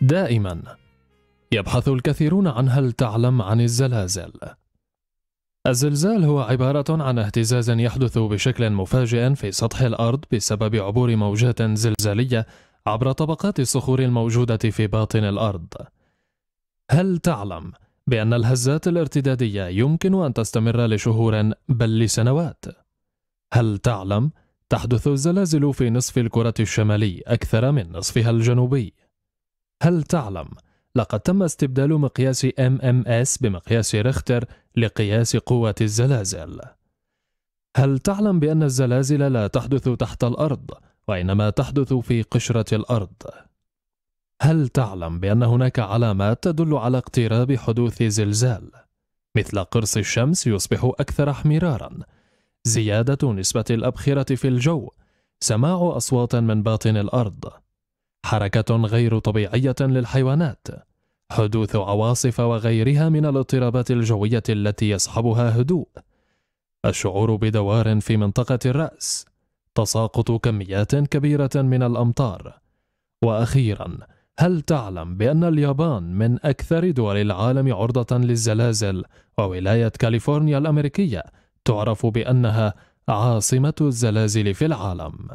دائما يبحث الكثيرون عن هل تعلم عن الزلازل الزلزال هو عبارة عن اهتزاز يحدث بشكل مفاجئ في سطح الأرض بسبب عبور موجات زلزالية عبر طبقات الصخور الموجودة في باطن الأرض. هل تعلم بأن الهزات الارتدادية يمكن أن تستمر لشهور بل لسنوات؟ هل تعلم تحدث الزلازل في نصف الكرة الشمالي أكثر من نصفها الجنوبي؟ هل تعلم لقد تم استبدال مقياس MMS بمقياس ريختر لقياس قوة الزلازل. هل تعلم بأن الزلازل لا تحدث تحت الأرض وإنما تحدث في قشرة الأرض؟ هل تعلم بأن هناك علامات تدل على اقتراب حدوث زلزال؟ مثل قرص الشمس يصبح أكثر احمرارا، زيادة نسبة الأبخرة في الجو، سماع أصوات من باطن الأرض، حركة غير طبيعية للحيوانات، حدوث عواصف وغيرها من الاضطرابات الجوية التي يصحبها هدوء، الشعور بدوار في منطقة الرأس، تساقط كميات كبيرة من الأمطار، وأخيرا هل تعلم بأن اليابان من أكثر دول العالم عرضة للزلازل وولاية كاليفورنيا الأمريكية تعرف بأنها عاصمة الزلازل في العالم؟